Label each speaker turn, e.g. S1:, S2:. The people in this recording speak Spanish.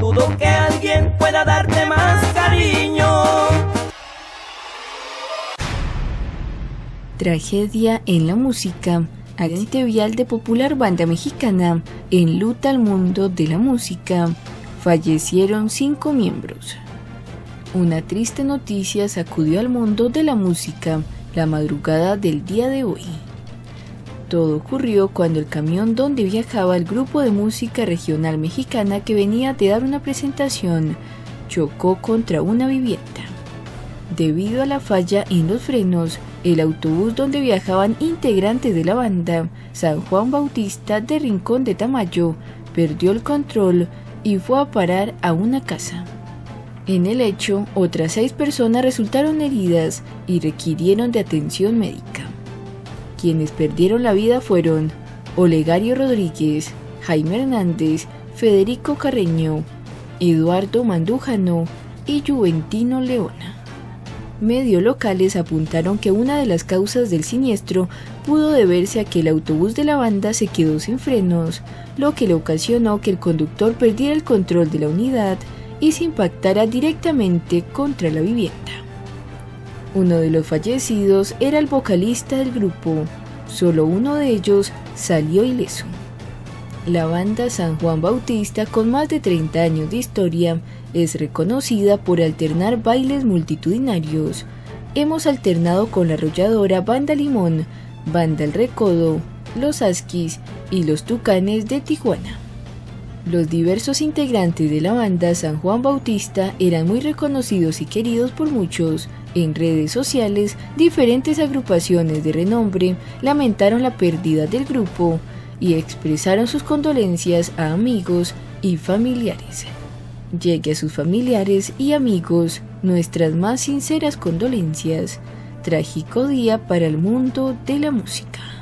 S1: dudo que alguien pueda darte más cariño.
S2: Tragedia en la música. Accidente vial de popular banda mexicana en luta al mundo de la música. Fallecieron cinco miembros. Una triste noticia sacudió al mundo de la música la madrugada del día de hoy. Todo ocurrió cuando el camión donde viajaba el grupo de música regional mexicana que venía de dar una presentación chocó contra una vivienda. Debido a la falla en los frenos, el autobús donde viajaban integrantes de la banda San Juan Bautista de Rincón de Tamayo perdió el control y fue a parar a una casa. En el hecho, otras seis personas resultaron heridas y requirieron de atención médica. Quienes perdieron la vida fueron Olegario Rodríguez, Jaime Hernández, Federico Carreño, Eduardo Mandújano y Juventino Leona. Medios locales apuntaron que una de las causas del siniestro pudo deberse a que el autobús de la banda se quedó sin frenos, lo que le ocasionó que el conductor perdiera el control de la unidad y se impactara directamente contra la vivienda. Uno de los fallecidos era el vocalista del grupo, solo uno de ellos salió ileso. La banda San Juan Bautista, con más de 30 años de historia, es reconocida por alternar bailes multitudinarios. Hemos alternado con la arrolladora Banda Limón, Banda El Recodo, Los Asquis y Los Tucanes de Tijuana. Los diversos integrantes de la banda San Juan Bautista eran muy reconocidos y queridos por muchos. En redes sociales, diferentes agrupaciones de renombre lamentaron la pérdida del grupo y expresaron sus condolencias a amigos y familiares. Llegue a sus familiares y amigos nuestras más sinceras condolencias. Trágico día para el mundo de la música.